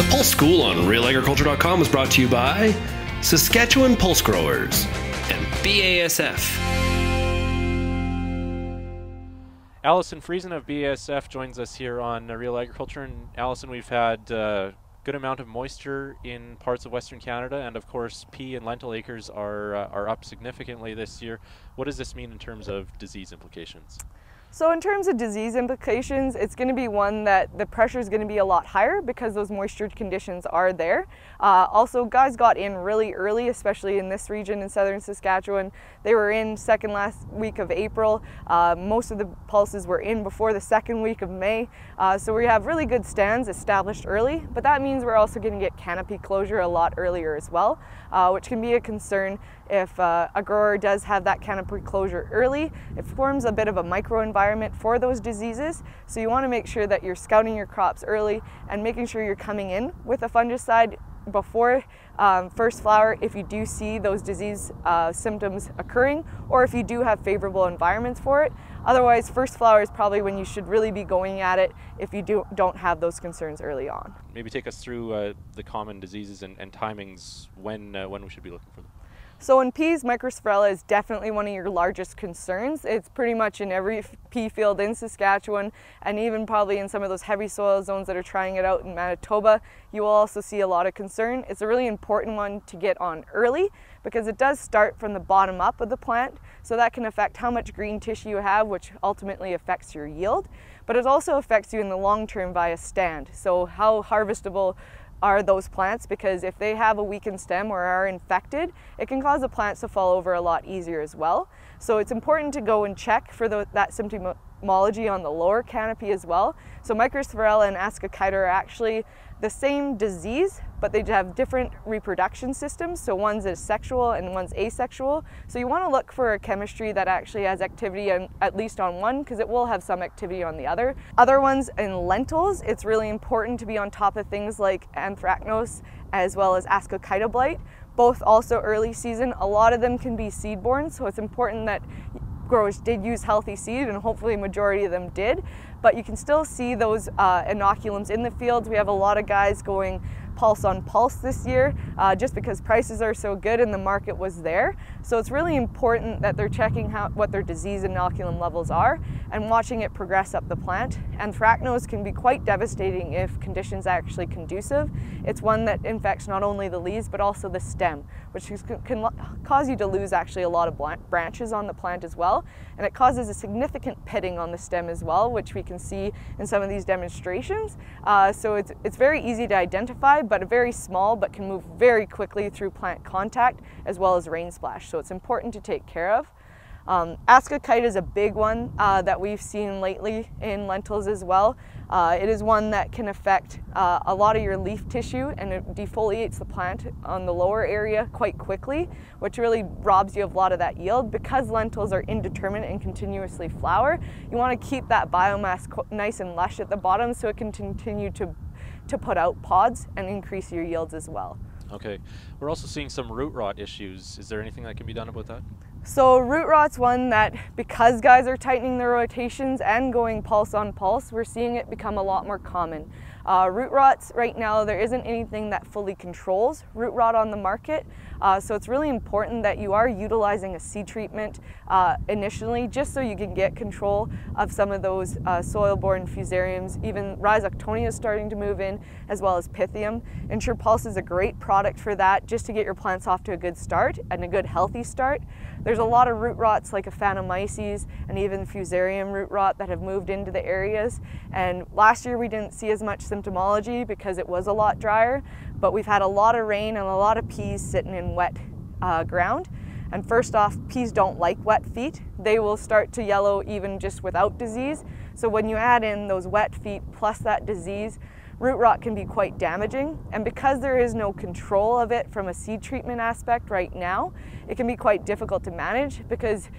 The Pulse School on realagriculture.com is brought to you by Saskatchewan Pulse Growers and BASF. Allison Friesen of BASF joins us here on Real Agriculture. And Allison, we've had uh, good amount of moisture in parts of Western Canada, and of course, pea and lentil acres are uh, are up significantly this year. What does this mean in terms of disease implications? So in terms of disease implications, it's going to be one that the pressure is going to be a lot higher because those moisture conditions are there. Uh, also, guys got in really early, especially in this region in southern Saskatchewan. They were in second last week of April. Uh, most of the pulses were in before the second week of May. Uh, so we have really good stands established early, but that means we're also going to get canopy closure a lot earlier as well, uh, which can be a concern if uh, a grower does have that canopy closure early. It forms a bit of a microenvironment environment for those diseases. So you want to make sure that you're scouting your crops early and making sure you're coming in with a fungicide before um, first flower if you do see those disease uh, symptoms occurring or if you do have favorable environments for it. Otherwise, first flower is probably when you should really be going at it if you do, don't have those concerns early on. Maybe take us through uh, the common diseases and, and timings when, uh, when we should be looking for them. So in peas, Mycosphaerella is definitely one of your largest concerns. It's pretty much in every pea field in Saskatchewan and even probably in some of those heavy soil zones that are trying it out in Manitoba. You will also see a lot of concern. It's a really important one to get on early because it does start from the bottom up of the plant. So that can affect how much green tissue you have, which ultimately affects your yield. But it also affects you in the long term via stand. So how harvestable are those plants because if they have a weakened stem or are infected, it can cause the plants to fall over a lot easier as well. So it's important to go and check for the, that symptomology on the lower canopy as well. So Mycosphaerella and Ascochyta are actually the same disease, but they have different reproduction systems. So one's sexual and one's asexual. So you want to look for a chemistry that actually has activity on, at least on one because it will have some activity on the other. Other ones in lentils, it's really important to be on top of things like anthracnose as well as ascochyta blight. Both also early season. A lot of them can be seed-borne, so it's important that growers did use healthy seed and hopefully a majority of them did but you can still see those uh, inoculums in the fields. We have a lot of guys going pulse on pulse this year uh, just because prices are so good and the market was there. So it's really important that they're checking how, what their disease inoculum levels are and watching it progress up the plant. Anthracnose can be quite devastating if conditions are actually conducive. It's one that infects not only the leaves but also the stem, which can cause you to lose actually a lot of branches on the plant as well. And it causes a significant pitting on the stem as well, which we can see in some of these demonstrations. Uh, so it's, it's very easy to identify, but very small, but can move very quickly through plant contact as well as rain splash. So it's important to take care of. Um, Ascochyta is a big one uh, that we've seen lately in lentils as well. Uh, it is one that can affect uh, a lot of your leaf tissue and it defoliates the plant on the lower area quite quickly, which really robs you of a lot of that yield. Because lentils are indeterminate and continuously flower, you want to keep that biomass nice and lush at the bottom so it can continue to to put out pods and increase your yields as well. Okay. We're also seeing some root rot issues. Is there anything that can be done about that? So root rot's one that because guys are tightening their rotations and going pulse on pulse, we're seeing it become a lot more common. Uh, root rots right now, there isn't anything that fully controls root rot on the market. Uh, so it's really important that you are utilizing a seed treatment uh, initially just so you can get control of some of those uh, soil-borne fusariums. Even Rhizoctonia is starting to move in as well as Pythium. Insure Pulse is a great product for that just to get your plants off to a good start and a good healthy start. There's a lot of root rots like Aphanomyces and even Fusarium root rot that have moved into the areas. And last year we didn't see as much symptomology because it was a lot drier, but we've had a lot of rain and a lot of peas sitting in wet uh, ground. And first off, peas don't like wet feet. They will start to yellow even just without disease. So when you add in those wet feet plus that disease, root rot can be quite damaging. And because there is no control of it from a seed treatment aspect right now, it can be quite difficult to manage because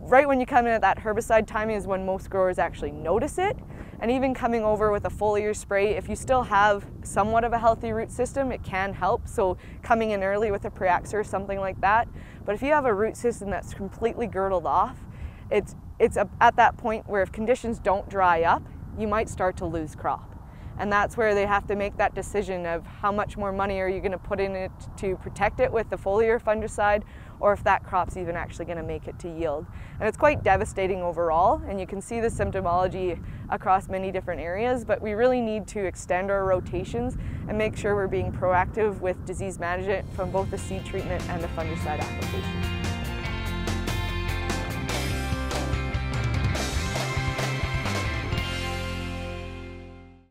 right when you come in at that herbicide timing is when most growers actually notice it. And even coming over with a foliar spray, if you still have somewhat of a healthy root system, it can help. So coming in early with a Priaxor or something like that. But if you have a root system that's completely girdled off, it's, it's at that point where if conditions don't dry up, you might start to lose crop. And that's where they have to make that decision of how much more money are you going to put in it to protect it with the foliar fungicide or if that crop's even actually going to make it to yield. And it's quite devastating overall, and you can see the symptomology across many different areas, but we really need to extend our rotations and make sure we're being proactive with disease management from both the seed treatment and the fungicide application.